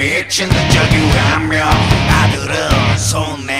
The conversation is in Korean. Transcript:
미친 듯저기하며 아들은 손내